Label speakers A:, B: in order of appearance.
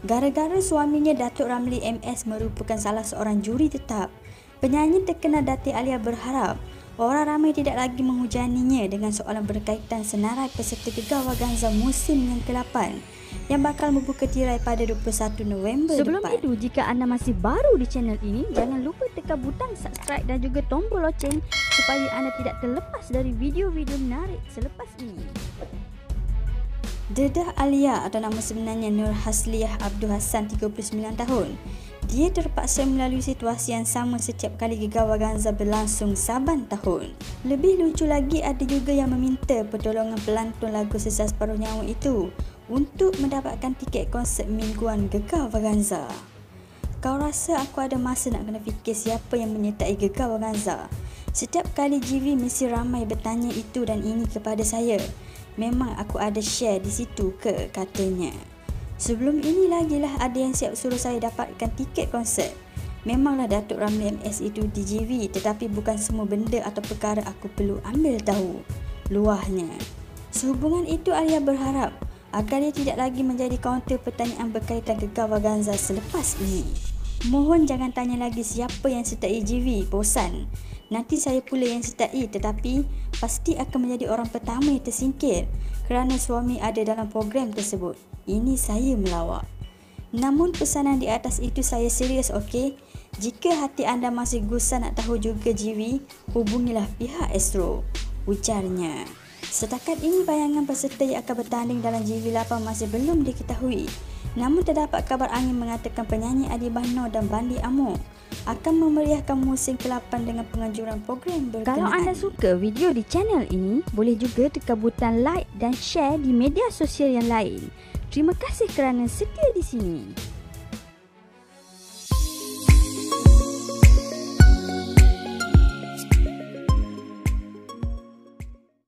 A: Gara-gara suaminya Datuk Ramli MS merupakan salah seorang juri tetap, penyanyi terkenal Datin Alia berharap orang ramai tidak lagi menghujaninya dengan soalan berkaitan senarai peserta Gegar Waganza musim yang ke-8 yang bakal membuka tirai pada 21 November
B: Sebelum
A: depan.
B: itu, jika anda masih baru di channel ini, jangan lupa tekan butang subscribe dan juga tombol loceng supaya anda tidak terlepas dari video-video menarik selepas ini.
A: Dedah Alia atau nama sebenarnya Nur Hasliah Abdul Hassan 39 tahun. Dia terpaksa melalui situasi yang sama setiap kali Gegar Waganza berlangsung saban tahun. Lebih lucu lagi ada juga yang meminta pertolongan pelantun lagu Sesat Separuh Nyawa itu untuk mendapatkan tiket konsert mingguan Gegar Waganza. Kau rasa aku ada masa nak kena fikir siapa yang menyertai Gegar Waganza? Setiap kali GV mesti ramai bertanya itu dan ini kepada saya. Memang aku ada share di situ ke katanya. Sebelum ini lagi lah ada yang siap suruh saya dapatkan tiket konsert. Memanglah Datuk Ramli MS itu di GV tetapi bukan semua benda atau perkara aku perlu ambil tahu. Luahnya. Sehubungan itu Alia berharap agar dia tidak lagi menjadi kaunter pertanyaan berkaitan Gegar Waganza selepas ini. Mohon jangan tanya lagi siapa yang sertai GV, bosan. Nanti saya pula yang sertai tetapi pasti akan menjadi orang pertama yang tersingkir kerana suami ada dalam program tersebut. Ini saya melawak. Namun pesanan di atas itu saya serius okey. Jika hati anda masih gusar nak tahu juga GV, hubungilah pihak Astro. Ujarnya. Setakat ini bayangan peserta yang akan bertanding dalam GV8 masih belum diketahui. Namun terdapat kabar angin mengatakan penyanyi Adi Bahno dan Bandi Amo akan memeriahkan musim ke-8 dengan penganjuran program berkenaan.
B: Kalau anda suka video di channel ini, boleh juga tekan butang like dan share di media sosial yang lain. Terima kasih kerana setia di sini.